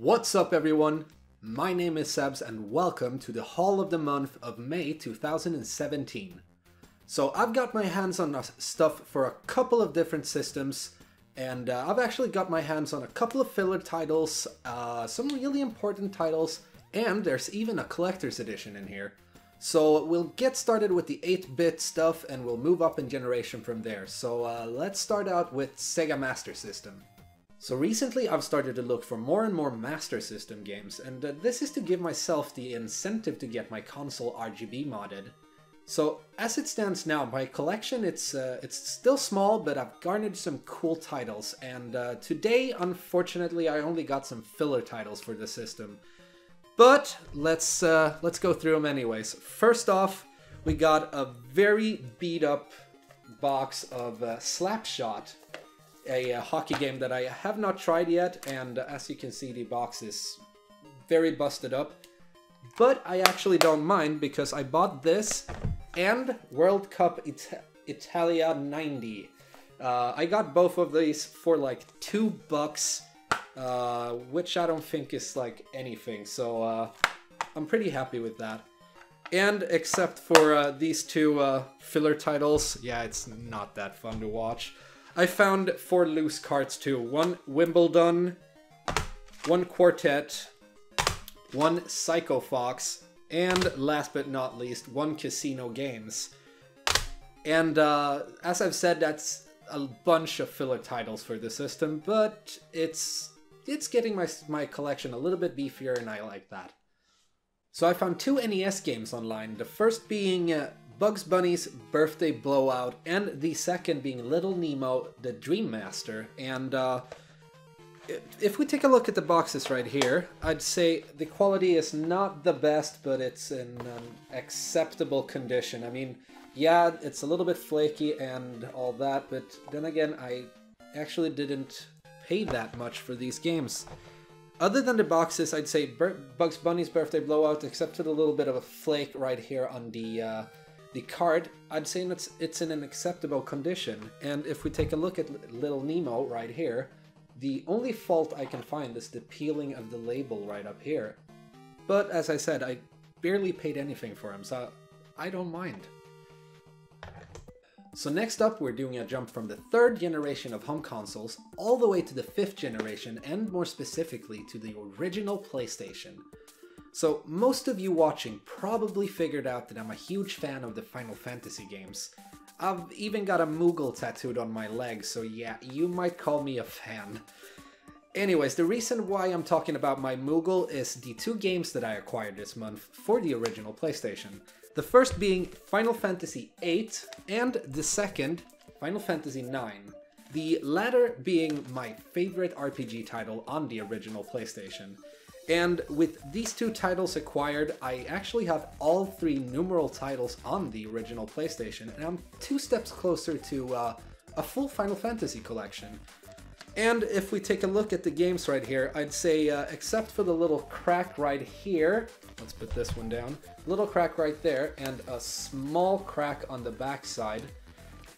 What's up, everyone? My name is Sebs, and welcome to the Haul of the Month of May 2017. So, I've got my hands on stuff for a couple of different systems, and uh, I've actually got my hands on a couple of filler titles, uh, some really important titles, and there's even a collector's edition in here. So, we'll get started with the 8 bit stuff, and we'll move up in generation from there. So, uh, let's start out with Sega Master System. So recently I've started to look for more and more Master System games, and uh, this is to give myself the incentive to get my console RGB modded. So as it stands now, my collection it's uh, it's still small, but I've garnered some cool titles, and uh, today, unfortunately, I only got some filler titles for the system. But let's uh, let's go through them anyways. First off, we got a very beat up box of uh, Slapshot a, hockey game that I have not tried yet, and as you can see, the box is very busted up. But I actually don't mind because I bought this and World Cup It Italia 90. Uh, I got both of these for like two bucks, uh, which I don't think is like anything, so uh, I'm pretty happy with that. And except for uh, these two uh, filler titles, yeah, it's not that fun to watch. I found four loose cards too. One Wimbledon, one Quartet, one Psycho Fox, and last but not least, one Casino Games. And uh, as I've said, that's a bunch of filler titles for the system, but it's it's getting my my collection a little bit beefier, and I like that. So I found two NES games online. The first being uh, Bugs Bunny's Birthday Blowout, and the second being Little Nemo, the Dream Master. And uh, if we take a look at the boxes right here, I'd say the quality is not the best, but it's in an acceptable condition. I mean, yeah, it's a little bit flaky and all that, but then again, I actually didn't pay that much for these games. Other than the boxes, I'd say Bugs Bunny's Birthday Blowout, except for the little bit of a flake right here on the uh, the card, I'd say it's, it's in an acceptable condition. And if we take a look at Little Nemo right here, the only fault I can find is the peeling of the label right up here. But as I said, I barely paid anything for him, so I don't mind. So next up, we're doing a jump from the third generation of home consoles all the way to the fifth generation, and more specifically to the original PlayStation. So most of you watching probably figured out that I'm a huge fan of the Final Fantasy games. I've even got a Moogle tattooed on my leg, so yeah, you might call me a fan. Anyways, the reason why I'm talking about my Moogle is the two games that I acquired this month for the original PlayStation. The first being Final Fantasy VIII, and the second, Final Fantasy IX. The latter being my favorite RPG title on the original PlayStation. And with these two titles acquired, I actually have all three numeral titles on the original PlayStation, and I'm two steps closer to uh, a full Final Fantasy collection. And if we take a look at the games right here, I'd say, uh, except for the little crack right here, let's put this one down, little crack right there, and a small crack on the back side.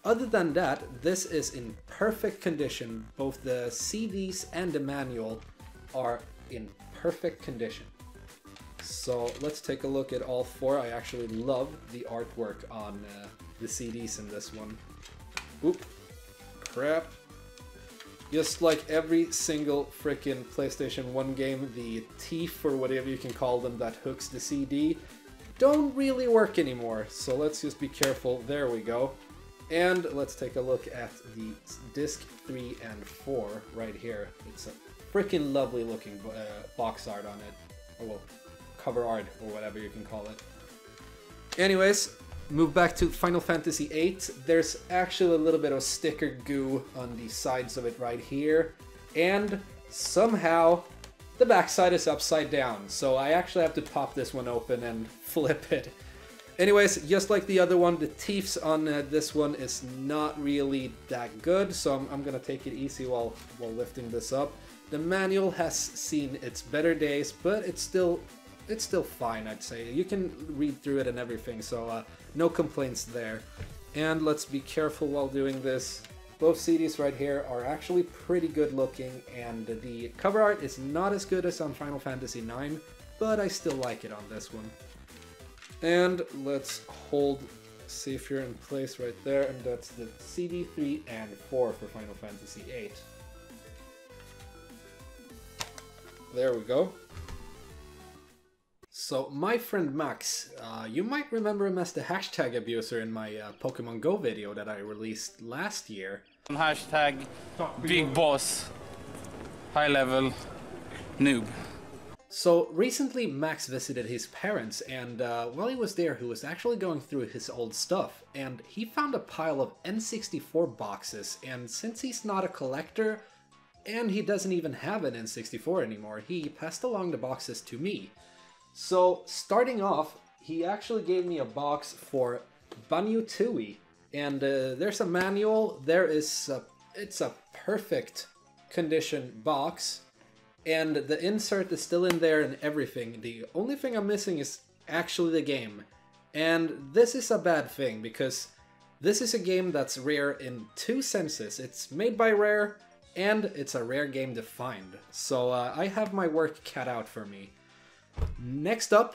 Other than that, this is in perfect condition. Both the CDs and the manual are in perfect condition. So let's take a look at all four. I actually love the artwork on uh, the CDs in this one. Oop, crap. Just like every single freaking PlayStation 1 game, the teeth or whatever you can call them that hooks the CD don't really work anymore. So let's just be careful. There we go. And let's take a look at the disc 3 and 4 right here. It's a freaking lovely looking uh, box art on it. Or well, cover art, or whatever you can call it. Anyways, move back to Final Fantasy VIII. There's actually a little bit of sticker goo on the sides of it right here. And somehow the backside is upside down. So I actually have to pop this one open and flip it. Anyways, just like the other one, the teeth on uh, this one is not really that good, so I'm, I'm, gonna take it easy while, while lifting this up. The manual has seen its better days, but it's still it's still fine, I'd say. You can read through it and everything, so uh, no complaints there. And let's be careful while doing this. both CDs right here are actually pretty good looking, and the cover art is not as good as on Final Fantasy IX, but I still like it on this one. And let's hold Savior in place right there, and that's the CD 3 and 4 for Final Fantasy VIII. There we go. So my friend Max, uh, you might remember him as the hashtag abuser in my uh, Pokemon Go video that I released last year. Hashtag big boss, high level, noob. So recently Max visited his parents and uh, while he was there he was actually going through his old stuff and he found a pile of N64 boxes and since he's not a collector and he doesn't even have an N64 anymore, he passed along the boxes to me. So starting off, he actually gave me a box for Banjo-Tooie and uh, there's a manual, there is a, it's a perfect condition box and the insert is still in there and everything. The only thing I'm missing is actually the game. And this is a bad thing because this is a game that's rare in two senses. It's made by Rare and it's a rare game to find. So uh, I have my work cut out for me. Next up,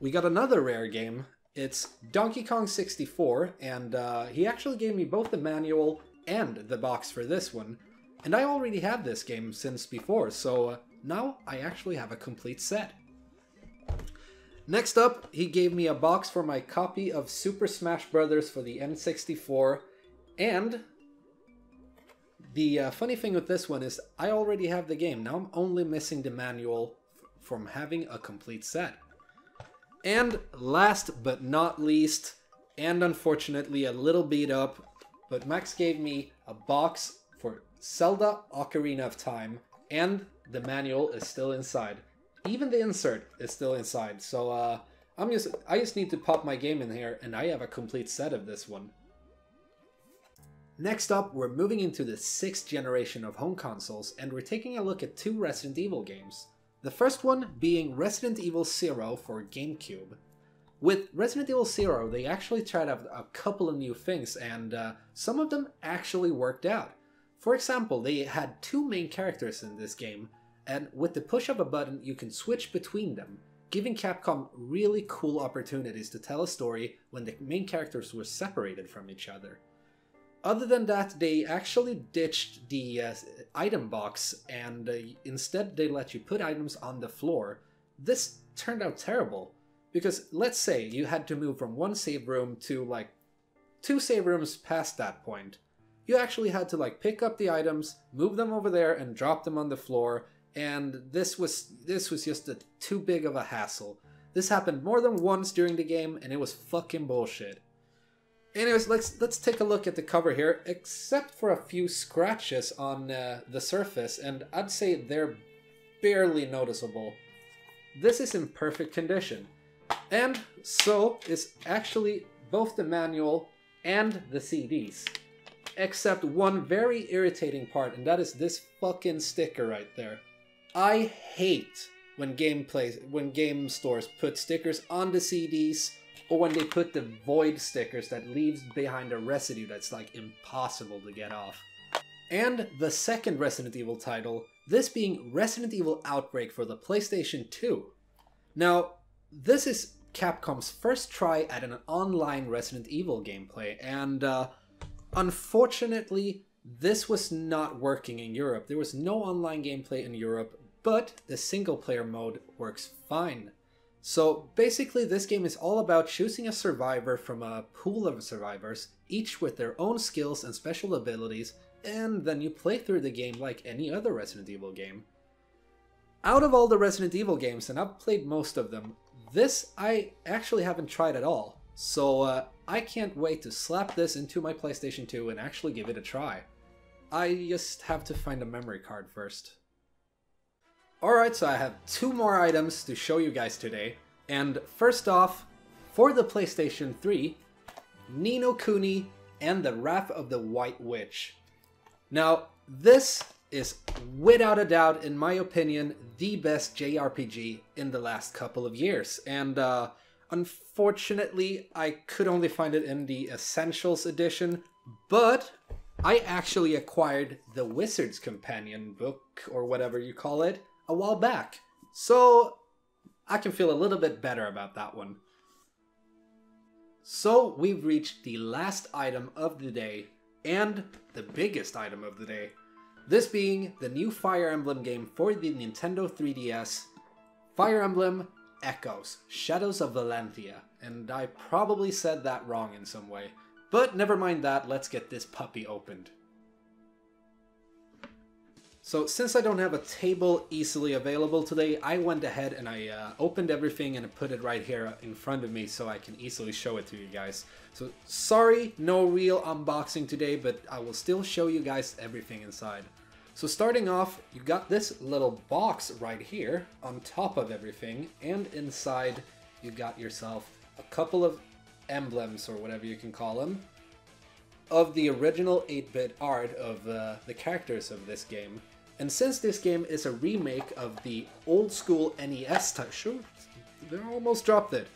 we got another rare game. It's Donkey Kong 64 and uh, he actually gave me both the manual and the box for this one. And I already have this game since before, so uh, now I actually have a complete set. Next up, he gave me a box for my copy of Super Smash Bros. for the N64, and the uh, funny thing with this one is I already have the game. Now I'm only missing the manual from having a complete set. And last but not least, and unfortunately a little beat up, but Max gave me a box for Zelda Ocarina of Time, and the manual is still inside. Even the insert is still inside, so uh, I'm just I just need to pop my game in here, and I have a complete set of this one. Next up, we're moving into the sixth generation of home consoles, and we're taking a look at two Resident Evil games. The first one being Resident Evil Zero for GameCube. With Resident Evil Zero, they actually tried out a couple of new things, and uh, some of them actually worked out. For example, they had two main characters in this game, and with the push of a button you can switch between them, giving Capcom really cool opportunities to tell a story when the main characters were separated from each other. Other than that, they actually ditched the uh, item box and uh, instead they let you put items on the floor. This turned out terrible, because let's say you had to move from one save room to like two save rooms past that point you actually had to like pick up the items, move them over there, and drop them on the floor. And this was this was just a, too big of a hassle. This happened more than once during the game, and it was fucking bullshit. Anyways, let's let's take a look at the cover here. Except for a few scratches on uh, the surface, and I'd say they're barely noticeable. This is in perfect condition, and so is actually both the manual and the CDs except one very irritating part, and that is this fucking sticker right there. I hate when game plays, when game stores put stickers on the CDs, or when they put the void stickers that leaves behind a residue that's like impossible to get off. And the second Resident Evil title, this being Resident Evil Outbreak for the PlayStation 2. Now, this is Capcom's first try at an online Resident Evil gameplay, and uh, Unfortunately, this was not working in Europe. There was no online gameplay in Europe, but the single player mode works fine. So basically, this game is all about choosing a survivor from a pool of survivors, each with their own skills and special abilities, and then you play through the game like any other Resident Evil game. Out of all the Resident Evil games, and I've played most of them, this I actually haven't tried at all. So uh, I can't wait to slap this into my PlayStation 2 and actually give it a try. I just have to find a memory card first. Alright, so I have two more items to show you guys today. And first off, for the PlayStation 3, Ni no Kuni and the Wrath of the White Witch. Now, this is without a doubt, in my opinion, the best JRPG in the last couple of years. And uh, Unfortunately, I could only find it in the Essentials edition, but I actually acquired the Wizard's Companion book, or whatever you call it, a while back. So I can feel a little bit better about that one. So we've reached the last item of the day, and the biggest item of the day. This being the new Fire Emblem game for the Nintendo 3DS, Fire Emblem Echoes, Shadows of Valentia. And I probably said that wrong in some way. But never mind that, let's get this puppy opened. So since I don't have a table easily available today, I went ahead and I uh, opened everything and put it right here in front of me so I can easily show it to you guys. So sorry, no real unboxing today, but I will still show you guys everything inside. So starting off, you got this little box right here on top of everything, and inside you got yourself a couple of emblems, or whatever you can call them, of the original 8-bit art of uh, the characters of this game. And since this game is a remake of the old school NES title, they almost dropped it.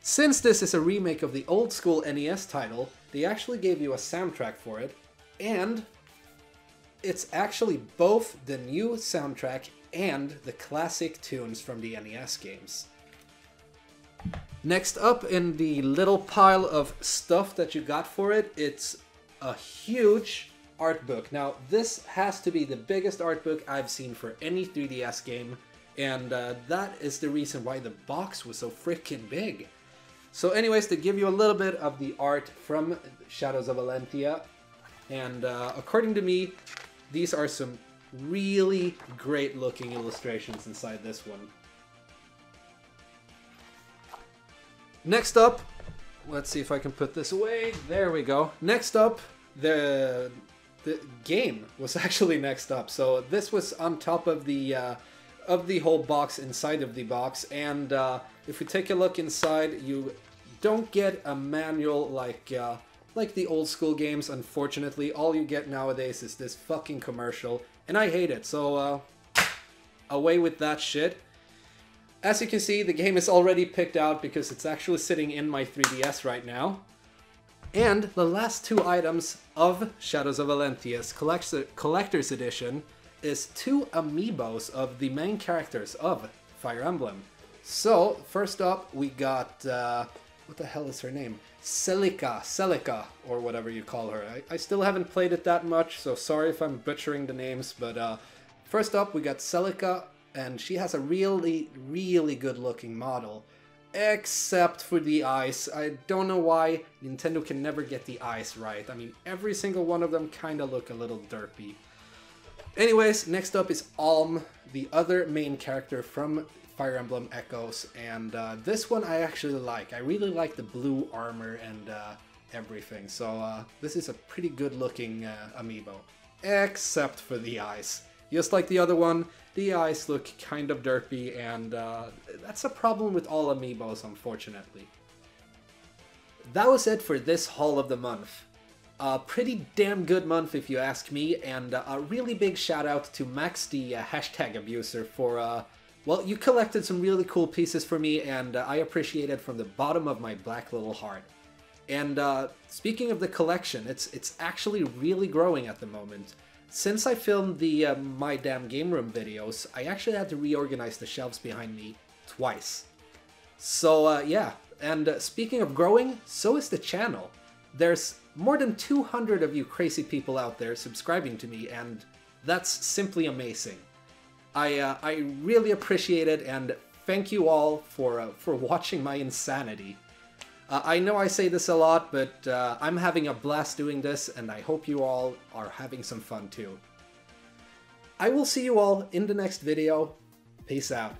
Since this is a remake of the old school NES title, they actually gave you a soundtrack for it, and it's actually both the new soundtrack and the classic tunes from the NES games. Next up in the little pile of stuff that you got for it, it's a huge art book. Now, this has to be the biggest art book I've seen for any 3DS game, and uh, that is the reason why the box was so freaking big. So anyways, to give you a little bit of the art from Shadows of Valentia, and uh, according to me, these are some really great looking illustrations inside this one. Next up, let's see if I can put this away. There we go. Next up, the the game was actually next up. So this was on top of the uh, of the whole box inside of the box. And uh, if we take a look inside, you don't get a manual like uh, like the old school games. Unfortunately, all you get nowadays is this fucking commercial, and I hate it. So uh, away with that shit. As you can see, the game is already picked out because it's actually sitting in my 3DS right now. And the last two items of Shadows of Valentia's Collector's Edition is two amiibos of the main characters of Fire Emblem. So, first up, we got, uh, what the hell is her name? Celica, Celica, or whatever you call her. I, I, still haven't played it that much, so sorry if I'm butchering the names, but uh, first up, we got Celica, and she has a really, really good looking model except for the eyes. I don't know why Nintendo can never get the eyes right. I mean, every single one of them kind of look a little derpy. Anyways, next up is Alm, the other main character from Fire Emblem Echoes, and uh, this one I actually like. I really like the blue armor and uh, everything, so uh, this is a pretty good looking uh, amiibo. Except for the eyes. Just like the other one, the eyes look kind of derpy, and uh, that's a problem with all amiibos, unfortunately. That was it for this haul of the month. A pretty damn good month if you ask me, and a really big shout out to Max the uh, hashtag abuser for, uh, well, you collected some really cool pieces for me, and uh, I appreciate it from the bottom of my black little heart. And uh, speaking of the collection, it's it's actually really growing at the moment. Since I filmed the uh, My Damn Game Room videos, I actually had to reorganize the shelves behind me twice. So uh, yeah, and uh, speaking of growing, so is the channel. There's more than 200 of you crazy people out there subscribing to me, and that's simply amazing. I, uh, I really appreciate it, and thank you all for, uh, for watching my insanity. Uh, I know I say this a lot, but uh, I'm having a blast doing this, and I hope you all are having some fun too. I will see you all in the next video. Peace out.